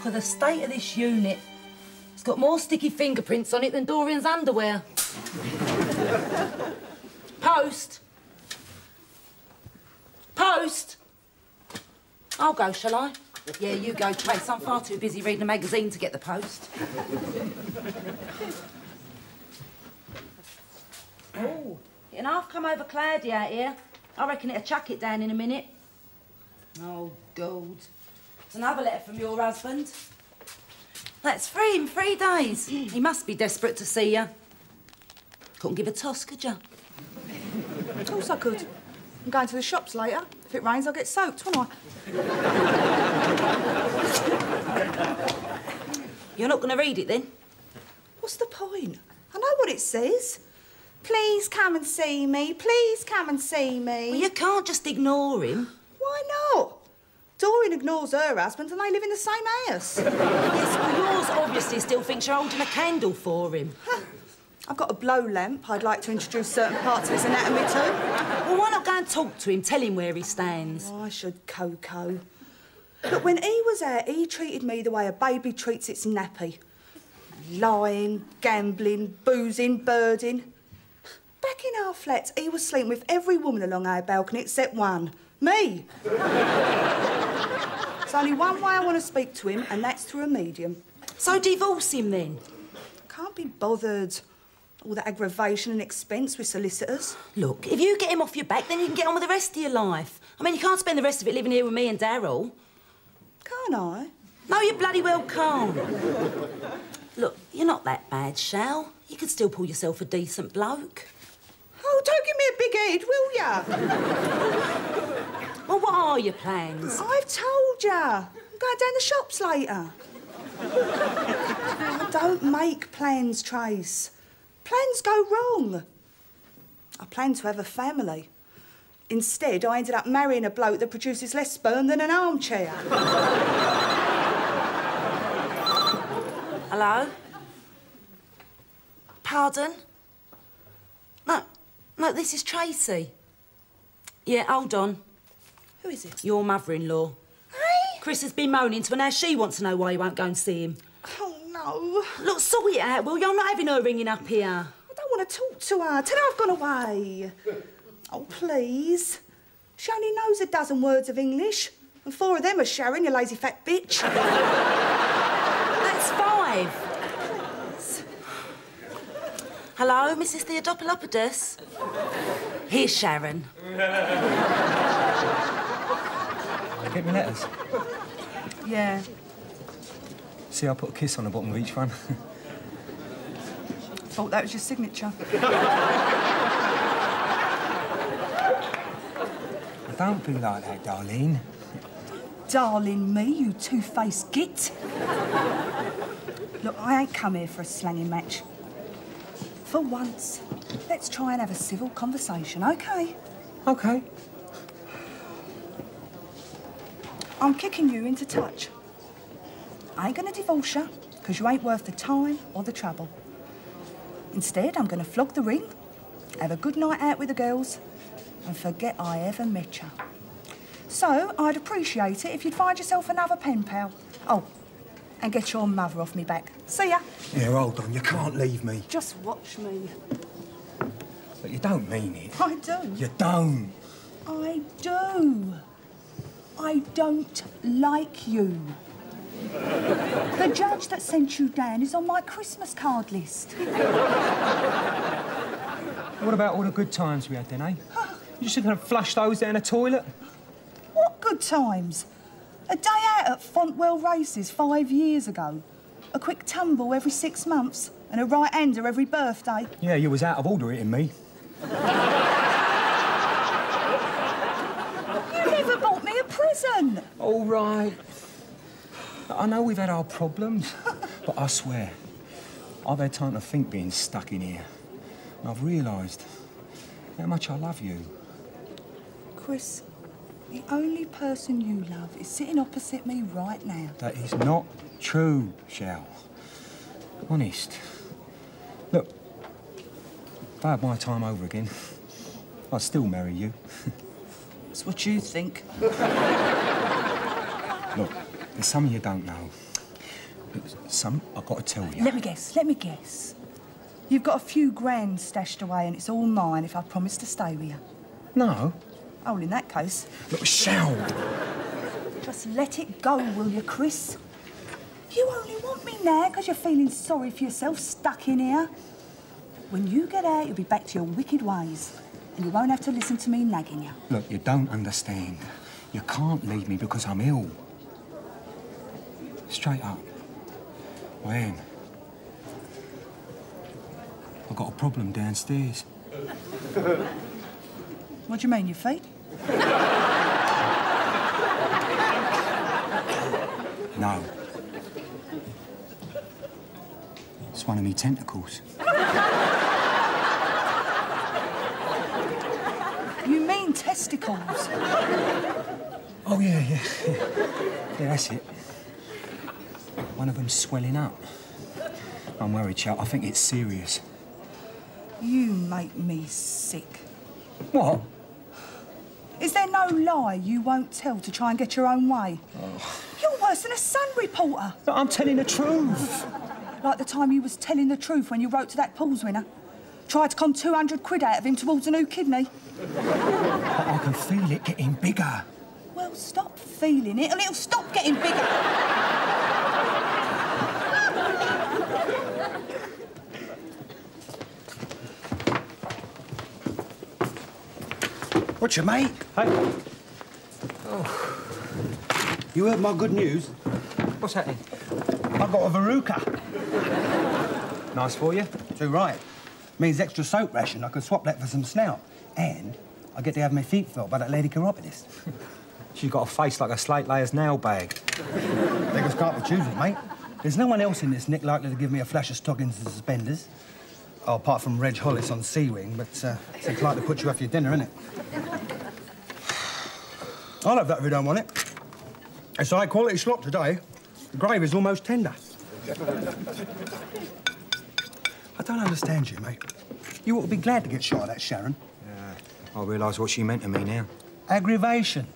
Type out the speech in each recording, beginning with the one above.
Look at the state of this unit. It's got more sticky fingerprints on it than Dorien's underwear. Post. Post. I'll go, shall I? Yeah, you go, Trace. I'm far too busy reading a magazine to get the post. oh, and I've come over cloudy out here. I reckon it'll chuck it down in a minute. Oh, God. It's another letter from your husband. That's free in three days. he must be desperate to see you. Couldn't give a toss, could you? Of course I could. I'm going to the shops later. If it rains, I'll get soaked, won't I? You're not going to read it then? What's the point? I know what it says. Please come and see me. Please come and see me. Well, you can't just ignore him. Why not? Doreen ignores her husband and they live in the same house. yes, well, yours obviously still thinks you're holding a candle for him. I've got a blow lamp I'd like to introduce certain parts of his anatomy to. Well, why not go and talk to him, tell him where he stands? Oh, I should, Coco. But when he was out, he treated me the way a baby treats its nappy. Lying, gambling, boozing, birding. Back in our flats, he was sleeping with every woman along our balcony except one. Me. There's only one way I want to speak to him, and that's through a medium. So divorce him then? Can't be bothered. All that aggravation and expense with solicitors. Look, if you get him off your back, then you can get on with the rest of your life. I mean, you can't spend the rest of it living here with me and Darryl. Can't I? No, you bloody well can't. Look, you're not that bad, Shal. You could still pull yourself a decent bloke. Oh, don't give me a big head, will ya? Well, what are your plans? I've told you. I'm going down the shops later. I don't make plans, Trace. Plans go wrong. I planned to have a family. Instead, I ended up marrying a bloke that produces less sperm than an armchair. Hello? Pardon? No, no, this is Tracy. Yeah, hold on. Who is it? Your mother-in-law. Hey? Chris has been moaning to her. Now she wants to know why you won't go and see him. Oh, no. Look, sort it out, will you? I'm not having her ringing up here. I don't want to talk to her. Tell her I've gone away. Oh, please. She only knows a dozen words of English. And four of them are Sharon, you lazy fat bitch. That's five. Hello, Mrs. Theodopolopodous? Here's Sharon. Get me letters? Yeah. See, I put a kiss on the bottom of each one. Thought oh, that was your signature. Don't be like that, Darlene. Darling me, you two-faced git. Look, I ain't come here for a slanging match. For once, let's try and have a civil conversation, OK? OK. I'm kicking you into touch. I ain't gonna divorce you, because you ain't worth the time or the trouble. Instead, I'm gonna flog the ring, have a good night out with the girls, and forget I ever met you. So, I'd appreciate it if you'd find yourself another pen pal. Oh, and get your mother off me back. See ya. Yeah, hold on. You can't leave me. Just watch me. But you don't mean it. I do. You don't. I do. I don't like you. The judge that sent you down is on my Christmas card list. What about all the good times we had then, eh? You just gonna flush those down the toilet? What good times? A day out at Fontwell Races five years ago. A quick tumble every six months and a right-hander every birthday. Yeah, you was out of order hitting me. You never me. All right. I know we've had our problems, but I swear, I've had time to think being stuck in here. And I've realised how much I love you. Chris, the only person you love is sitting opposite me right now. That is not true, Shell. Honest. Look, if I had my time over again, I'd still marry you. That's what you think. Look, there's something you don't know. Some, I've got to tell you. Let me guess, let me guess. You've got a few grand stashed away and it's all mine if I promise to stay with you. No. Oh, well, in that case, Look, Shell. just let it go, will you, Chris? You only want me now because you're feeling sorry for yourself stuck in here. When you get out, you'll be back to your wicked ways and you won't have to listen to me nagging you. Look, you don't understand. You can't leave me because I'm ill. Straight up. I am. I've got a problem downstairs. What do you mean, your feet? No. It's one of me tentacles. You mean testicles? Oh, yeah, yeah. Yeah, that's it. One of them's swelling up. I'm worried, Chow. I think it's serious. You make me sick. What? Is there no lie you won't tell to try and get your own way? Oh. You're worse than a Sun reporter. I'm telling the truth. Like the time you was telling the truth when you wrote to that pools winner. Tried to con 200 quid out of him towards a new kidney. But I can feel it getting bigger. Well, stop feeling it and it'll stop getting bigger. What's your mate? Hey, oh. You heard my good news? what's happening? I've got a veruca. Nice for you. Too right. Means extra soap ration. I can swap that for some snout. And I get to have my feet felt by that lady chiropodist. She's got a face like a slate layer's nail bag. Beggars can't be choosers, mate. There's no one else in this nick likely to give me a flash of stockings and suspenders. Oh, apart from Reg Hollis on C Wing, but uh, it's inclined to put you off your dinner, isn't it? I'll have that if you don't want it. It's high quality slop today. The gravy's almost tender. I don't understand you, mate. You ought to be glad to get shot of that Sharon. Yeah, I realise what she meant to me now. Aggravation.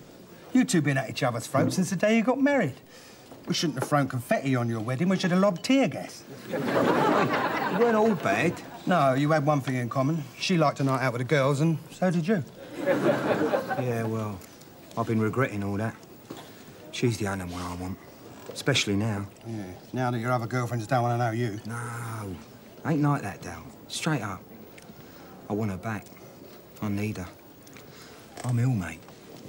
You two been at each other's throats since the day you got married. We shouldn't have thrown confetti on your wedding. We should have lobbed tear gas. You weren't all bad. No, you had one thing in common. She liked a night out with the girls, and so did you. Yeah, well, I've been regretting all that. She's the only one I want. Especially now. Yeah. Now that your other girlfriends don't want to know you. No, ain't like that, Dal. Straight up. I want her back. I need her. I'm ill, mate.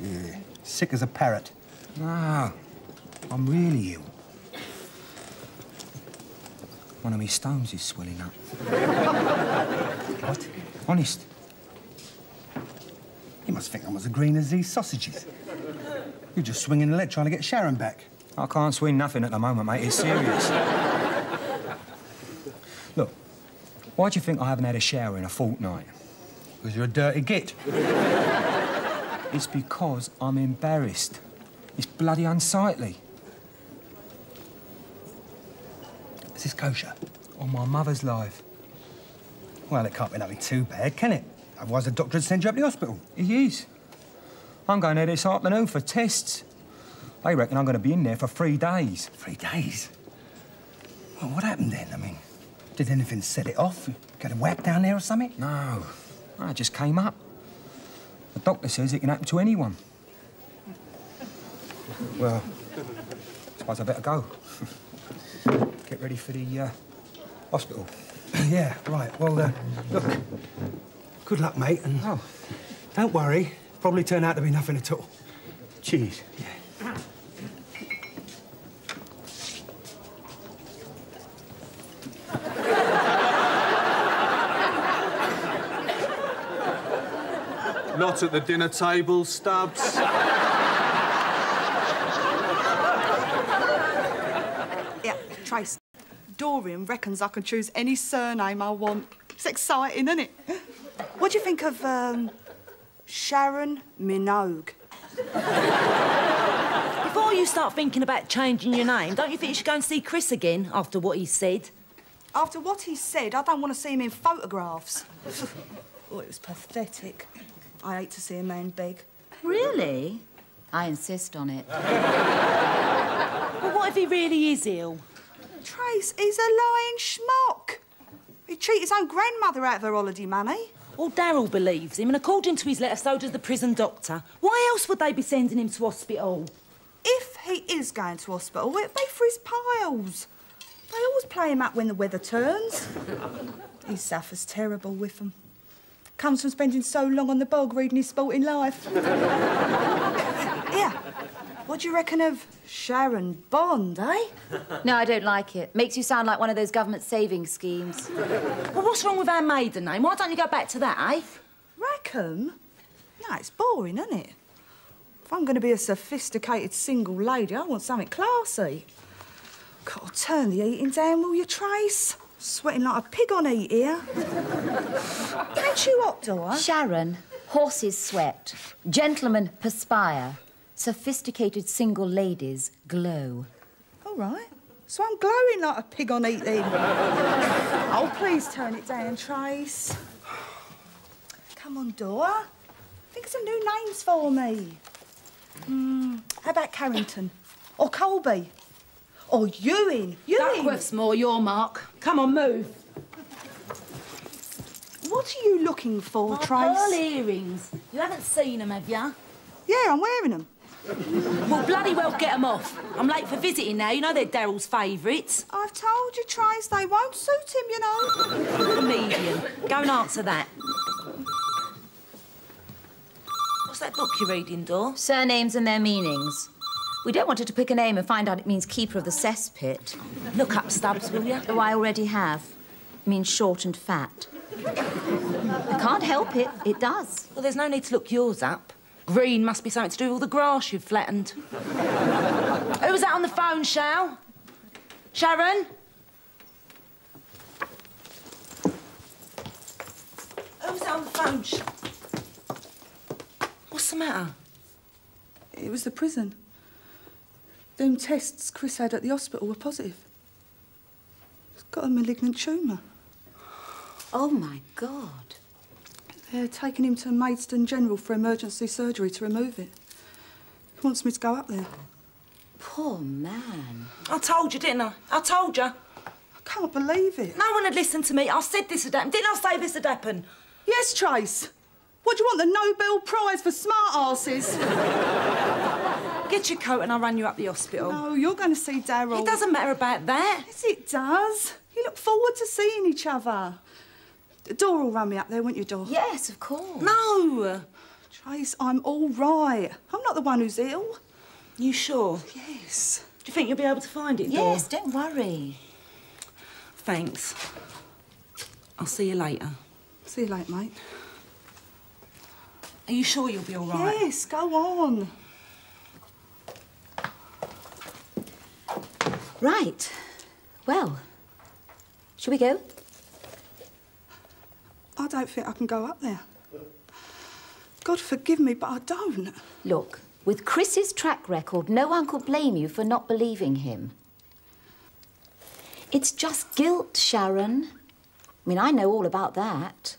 Yeah. Sick as a parrot. No, I'm really ill. One of me stones is swelling up. What? Honest. You must think I'm as green as these sausages. You're just swinging the leg trying to get Sharon back. I can't swing nothing at the moment, mate. It's serious. Look, why do you think I haven't had a shower in a fortnight? Because you're a dirty git. It's because I'm embarrassed. It's bloody unsightly. Is this kosher? On my mother's life. Well, it can't be nothing too bad, can it? Otherwise, the doctor would send you up to the hospital. He is. I'm going there this afternoon for tests. They reckon I'm going to be in there for three days. Three days? Well, what happened then? I mean, did anything set it off? Get a whack down there or something? No, I just came up. The doctor says it can happen to anyone. Well, I suppose I better go. Get ready for the uh, hospital. yeah, right. Well, uh, look, good luck, mate, and Oh. don't worry. Probably turn out to be nothing at all. Cheers. Not at the dinner table, Stubbs. Yeah, Trace. Dorien reckons I can choose any surname I want. It's exciting, isn't it? What do you think of um, Sharon Minogue? Before you start thinking about changing your name, don't you think you should go and see Chris again after what he said? After what he said, I don't want to see him in photographs. oh, it was pathetic. I hate to see a man beg. Really? I insist on it. Well, what if he really is ill? Trace, he's a lying schmuck. He cheated his own grandmother out of her holiday money. Well, Darryl believes him, and according to his letter, so does the prison doctor. Why else would they be sending him to hospital? If he is going to hospital, it'd be for his piles. They always play him up when the weather turns. he suffers terrible with them. Comes from spending so long on the bog reading his sporting life. yeah. What do you reckon of Sharon Bond, eh? No, I don't like it. Makes you sound like one of those government saving schemes. Well, what's wrong with our maiden name? Why don't you go back to that, eh? Rackham? No, it's boring, isn't it? If I'm going to be a sophisticated single lady, I want something classy. Got to turn the eating down, will you, Trace? Sweating like a pig on heat here. Ain't you hot, Dora? Sharon, horses sweat, gentlemen perspire, sophisticated single ladies glow. All right. So I'm glowing like a pig on heat then. oh, please turn it down, Trace. Come on, Dora. Think of some new names for me. Hmm, how about Carrington? Or Colby? Or Ewing? Ewing? Duckworth's more your mark. Come on, move. What are you looking for, My Trace? pearl earrings. You haven't seen them, have you? Yeah, I'm wearing them. Well, bloody well get them off. I'm late for visiting now. You know they're Darryl's favourites. I've told you, Trace, they won't suit him, you know. Comedian. Go and answer that. What's that book you're reading, Dor? Surnames and their meanings. We don't want her to pick a name and find out it means keeper of the cesspit. Look up, Stubbs, will you? Oh, I already have. It means short and fat. I can't help it. It does. Well, there's no need to look yours up. Green must be something to do with all the grass you've flattened. Who was that on the phone, Shal? Sharon? Who was that on the phone? Sh- What's the matter? It was the prison. Them tests Chris had at the hospital were positive. He's got a malignant tumour. Oh, my God. They're taking him to Maidstone General for emergency surgery to remove it. He wants me to go up there. Poor man. I told you, didn't I? I told you. I can't believe it. No one had listened to me. I said this would happen. Didn't I say this would happen? Yes, Trace. What do you want, the Nobel Prize for smart asses? Get your coat and I'll run you up the hospital. No, you're going to see Darryl. It doesn't matter about that. Yes, it does. You look forward to seeing each other. Dora will run me up there, won't you, Dora? Yes, of course. No. Trace, I'm all right. I'm not the one who's ill. You sure? Yes. Do you think you'll be able to find it, Dor? Yes, don't worry. Thanks. I'll see you later. See you later, mate. Are you sure you'll be all right? Yes, go on. Right. Well, shall we go? I don't think I can go up there. God forgive me, but I don't. Look, with Chris's track record, no one could blame you for not believing him. It's just guilt, Sharon. I mean, I know all about that.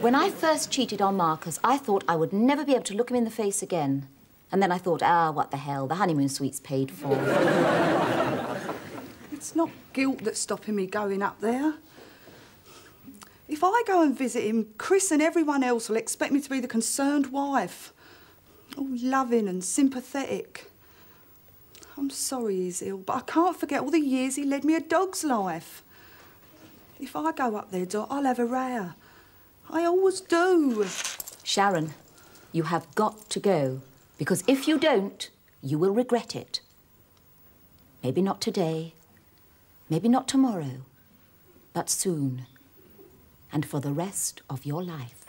when I first cheated on Marcus, I thought I would never be able to look him in the face again. And then I thought, ah, what the hell, the honeymoon suite's paid for. It's not guilt that's stopping me going up there. If I go and visit him, Chris and everyone else will expect me to be the concerned wife. All loving and sympathetic. I'm sorry he's ill, but I can't forget all the years he led me a dog's life. If I go up there, Dot, I'll have a row. I always do. Sharon, you have got to go. Because if you don't, you will regret it. Maybe not today, maybe not tomorrow, but soon. And for the rest of your life.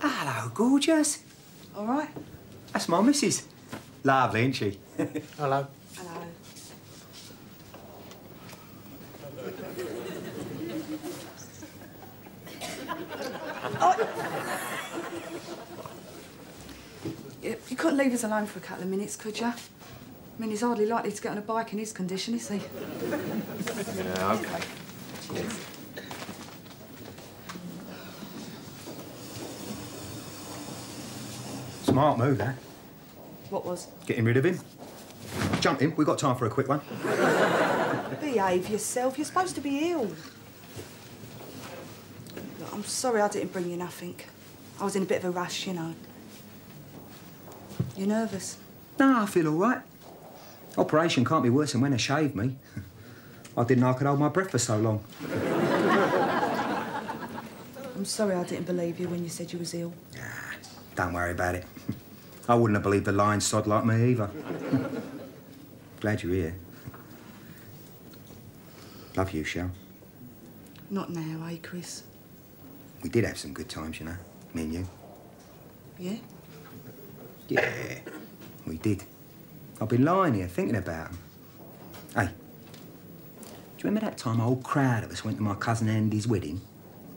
Hello, gorgeous. All right? That's my missus. Lovely, isn't she? Hello. Oh. You, you couldn't leave us alone for a couple of minutes, could you? I mean, he's hardly likely to get on a bike in his condition, is he? Yeah, OK. Cheers. Smart move, that. What was? Getting rid of him. Jump in. We've got time for a quick one. Behave yourself. You're supposed to be ill. I'm sorry I didn't bring you nothing. I was in a bit of a rush, you know. You're nervous? No, I feel all right. Operation can't be worse than when they shaved me. I didn't know I could hold my breath for so long. I'm sorry I didn't believe you when you said you was ill. Nah, Don't worry about it. I wouldn't have believed a lying sod like me either. Glad you're here. Love you, Shell. Not now, eh, Chris? We did have some good times, you know, me and you. Yeah? Yeah, we did. I've been lying here thinking about 'em. Hey, do you remember that time a whole crowd of us went to my cousin Andy's wedding?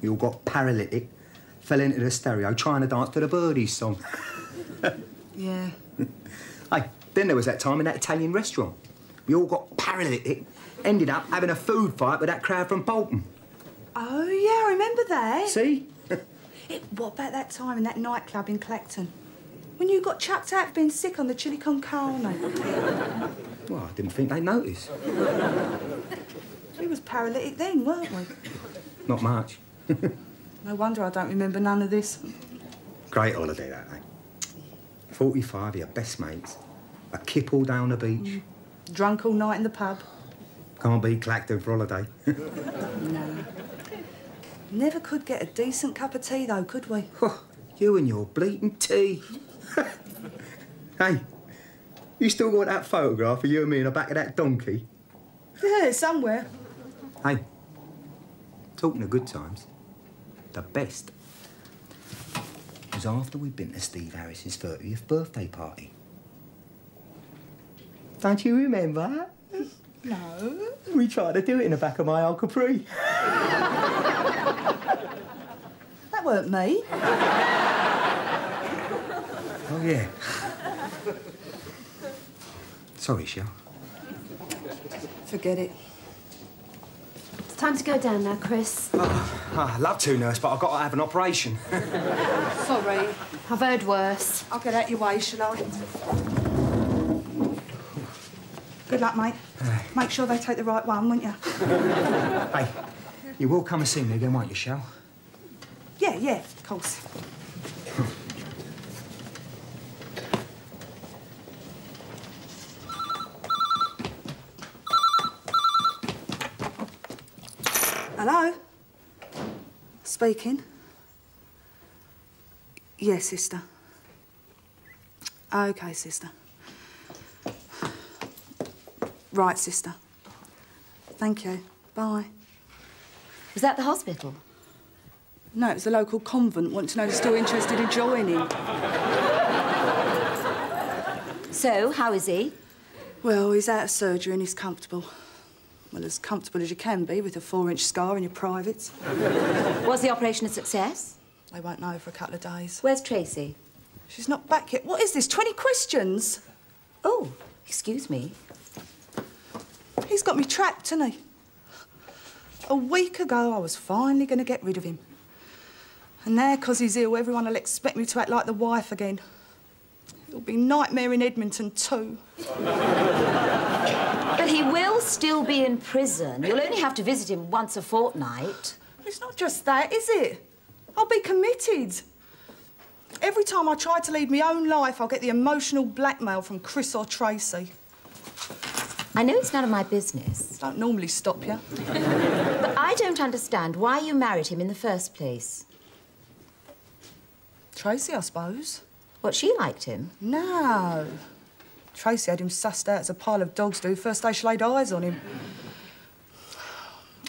We all got paralytic, fell into the stereo trying to dance to the Birdies song. Yeah. Hey, then there was that time in that Italian restaurant. We all got paralytic, ended up having a food fight with that crowd from Bolton. Oh, yeah, I remember that. See? It, what about that time in that nightclub in Clacton? When you got chucked out for being sick on the chili con carne? Well, I didn't think they'd notice. we was paralytic then, weren't we? Not much. No wonder I don't remember none of this. Great holiday, that, eh? 45 of your best mates, a kip all down the beach. Drunk all night in the pub. Can't be Clacton for holiday. No. Never could get a decent cup of tea, though, could we? Oh, you and your bleating tea. hey, you still got that photograph of you and me in the back of that donkey? Yeah, somewhere. Hey, talking of good times, the best was after we'd been to Steve Harris's 30th birthday party. Don't you remember? No. We tried to do it in the back of my Uncle Capri. That weren't me. Oh, yeah. Sorry, Shell. Forget it. It's time to go down now, Chris. Ah, I'd love to, nurse, but I've got to have an operation. Sorry. I've heard worse. I'll get out your way, shall I? Good luck, mate. Make sure they take the right one, won't you? hey, you will come and see me again, won't you, Shell? Yeah, yeah, of course. Hello? Speaking. Yes, sister. Okay, sister. Right, sister. Thank you. Bye. Was that the hospital? No, it was the local convent. Want to know if you're still interested in joining? So, how is he? Well, he's out of surgery and he's comfortable. Well, as comfortable as you can be with a four-inch scar in your privates. Was the operation a success? They won't know for a couple of days. Where's Tracy? She's not back yet. What is this, 20 questions? Oh, excuse me. He's got me trapped, hasn't he? A week ago, I was finally going to get rid of him. And now, 'cause he's ill, everyone will expect me to act like the wife again. It'll be nightmare in Edmonton, too. But he will still be in prison. You'll only have to visit him once a fortnight. It's not just that, is it? I'll be committed. Every time I try to lead my own life, I'll get the emotional blackmail from Chris or Tracy. I know it's none of my business, Don't normally stop you. but I don't understand why you married him in the first place. Tracy, I suppose. What, she liked him? No. Tracy had him sussed out as a pile of dogs do first day she laid eyes on him.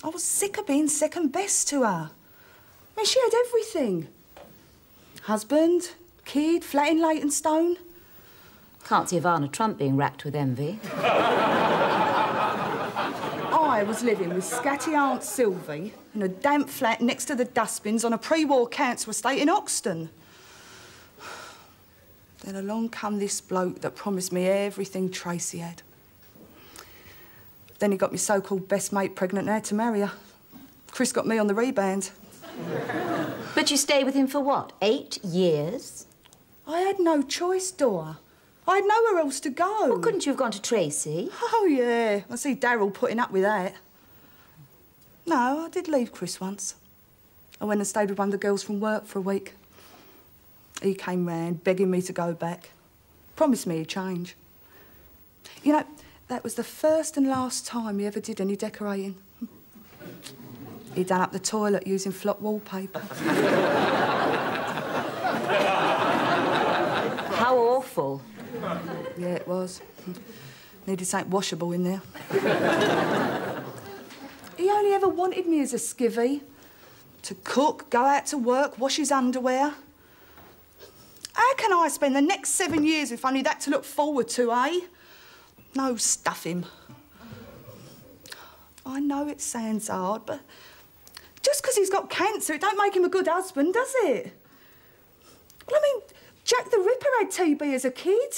I was sick of being second best to her. I mean, she had everything. Husband, kid, flat in Leytonstone. Can't see Ivana Trump being racked with envy. I was living with scatty Aunt Sylvie in a damp flat next to the dustbins on a pre-war council estate in Oxton. Then along come this bloke that promised me everything Tracy had. Then he got me so-called best mate pregnant and had to marry her. Chris got me on the rebound. But you stayed with him for what, eight years? I had no choice, Dora. I had nowhere else to go. Well, couldn't you have gone to Tracy? Oh, yeah. I see Darryl putting up with that. No, I did leave Chris once. I went and stayed with one of the girls from work for a week. He came round begging me to go back. Promised me he'd change. You know, that was the first and last time he ever did any decorating. He done up the toilet using flock wallpaper. How awful. Yeah, it was. Needed something washable in there. he only ever wanted me as a skivvy. To cook, go out to work, wash his underwear. How can I spend the next seven years with only that to look forward to, eh? No, stuff him. I know it sounds hard, but just because he's got cancer, it don't make him a good husband, does it? Well, I mean, Jack the Ripper had TB as a kid.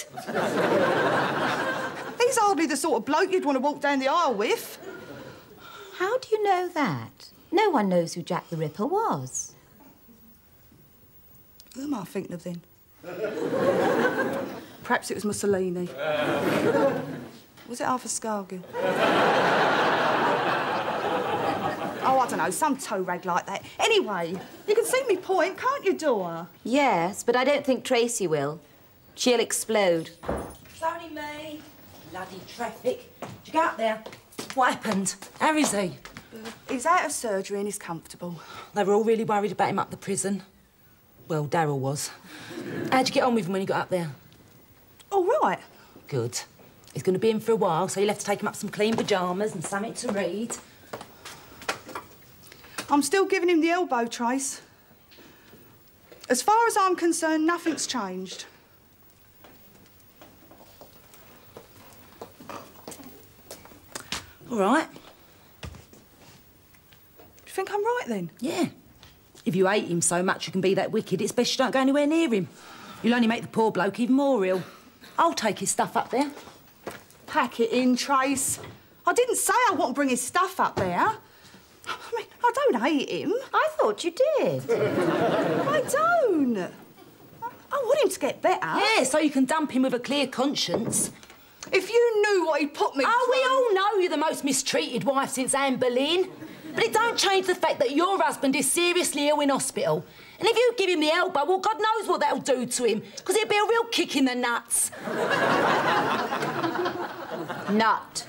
he's hardly the sort of bloke you'd want to walk down the aisle with. How do you know that? No one knows who Jack the Ripper was. Who am I thinking of then? Perhaps it was Mussolini. Uh. was it Arthur Scargill? Oh, I don't know, some toe rag like that. Anyway, you can see me point, can't you, Dora? Yes, but I don't think Tracy will. She'll explode. It's only me. Bloody traffic. Did you go up there? What happened? How is he? He's out of surgery and he's comfortable. They were all really worried about him up the prison. Well, Darryl was. How'd you get on with him when you got up there? All right. Good. He's going to be in for a while, so you'll have to take him up some clean pyjamas and something to read. I'm still giving him the elbow trace. As far as I'm concerned, nothing's changed. All right. Do you think I'm right then? Yeah. If you hate him so much you can be that wicked, it's best you don't go anywhere near him. You'll only make the poor bloke even more ill. I'll take his stuff up there. Pack it in, Trace. I didn't say I won't bring his stuff up there. I mean, I don't hate him. I thought you did. I don't. I want him to get better. Yeah, so you can dump him with a clear conscience. If you knew what he put me Oh, we all know you're the most mistreated wife since Anne Boleyn. But it don't change the fact that your husband is seriously ill in hospital. And if you give him the elbow, well, God knows what that'll do to him, because it'll be a real kick in the nuts. Nut.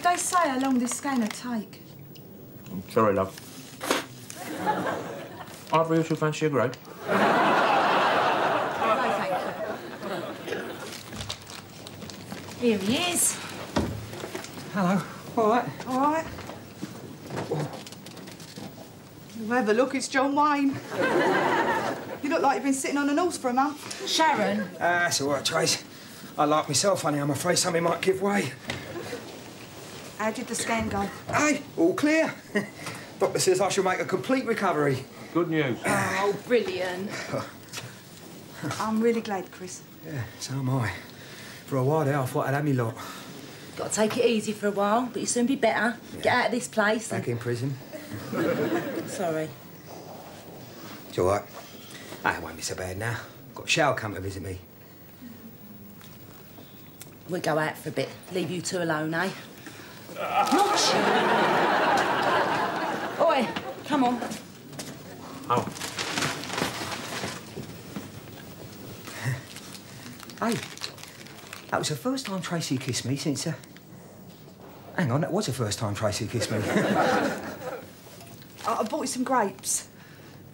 Did I say how long this scanner take? I'm sorry, love. Either of you fancy a grape? No, thank you. Here he is. Hello. All right. All right. You have a look, it's John Wayne. you look like you've been sitting on an horse for a month. Sharon. Ah, that's all right, Trace. I like myself, honey. I'm afraid something might give way. How did the scan go? Hey, all clear. Doctor says I shall make a complete recovery. Good news. Oh, brilliant. I'm really glad, Chris. Yeah, so am I. For a while there, I thought I'd had me lot. Got to take it easy for a while, but you'll soon be better. Get out of this place. Back in prison. Sorry. It's all right. Ah, it won't be so bad now. Got Shao come to visit me. We'll go out for a bit. Leave you two alone, eh? Not you. Oi, come on. Oh, Hey, that was the first time Tracy kissed me since. Uh... Hang on, that was the first time Tracy kissed me. I, I bought you some grapes.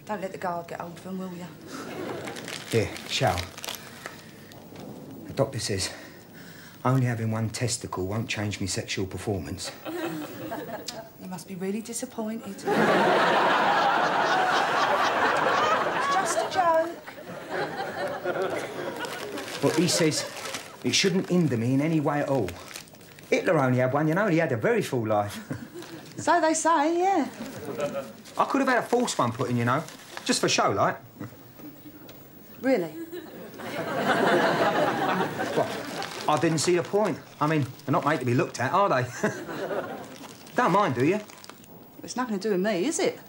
Don't let the guard get hold of them, will you? Here, shall. The doctor says only having one testicle won't change my sexual performance. You must be really disappointed. it's just a joke. But he says it shouldn't hinder me in any way at all. Hitler only had one, you know, he had a very full life. So they say, yeah. I could have had a false one put in, you know, just for show, like. Really? What? I didn't see the point. I mean, they're not made to be looked at, are they? Don't mind, do you? It's nothing to do with me, is it?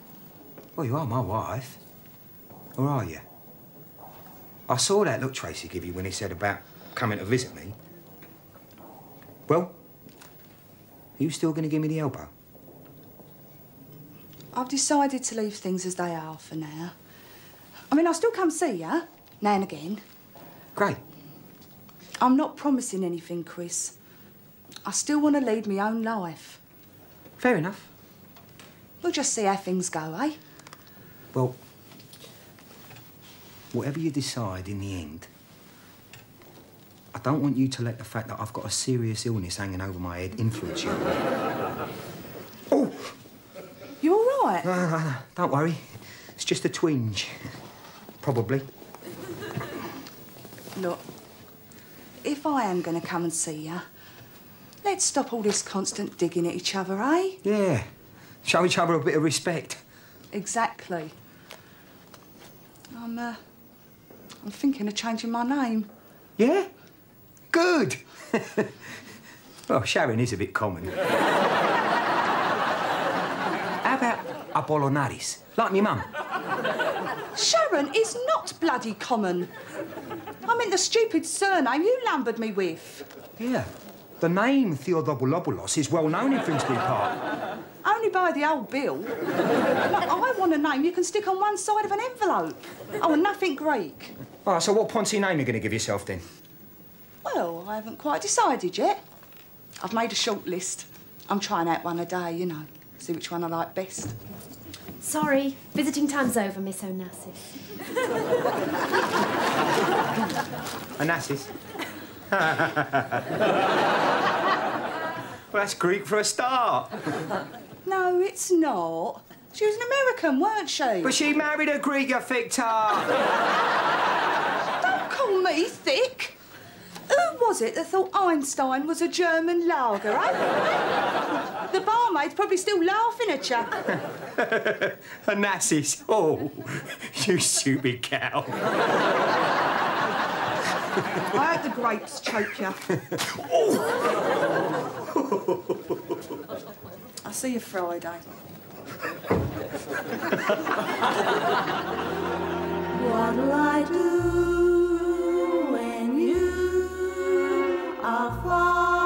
Well, you are my wife. Or are you? I saw that look Tracy give you when he said about coming to visit me. Well, are you still going to give me the elbow? I've decided to leave things as they are for now. I mean, I'll still come see you, now and again. Great. I'm not promising anything, Chris. I still want to lead my own life. Fair enough. We'll just see how things go, eh? Well, whatever you decide in the end, I don't want you to let the fact that I've got a serious illness hanging over my head influence you. oh! You all right? No, no, no, don't worry. It's just a twinge. Probably. Look, if I am going to come and see you, let's stop all this constant digging at each other, eh? Yeah. Show each other a bit of respect. Exactly. I'm, uh, I'm thinking of changing my name. Yeah? Good. well, Sharon is a bit common. How about Apollinaris, like me mum? Sharon is not bloody common. I meant the stupid surname you lumbered me with. Yeah. The name Theodopolopodous is well known in Finsbury Park. Only by the old bill. Look, I want a name you can stick on one side of an envelope. Oh, and nothing Greek. All right, so what Ponzi name are you going to give yourself then? Well, I haven't quite decided yet. I've made a short list. I'm trying out one a day, you know. See which one I like best. Sorry, visiting time's over, Miss Onassis. Onassis? well, that's Greek for a start. No, it's not. She was an American, weren't she? But she married a Greek, you thick tart. Don't call me thick. Who was it that thought Einstein was a German lager, eh? the barmaid's probably still laughing at you. Onassis. Oh, you stupid cow. I hope the grapes choke you. I'll see you Friday. What'll I do when you are far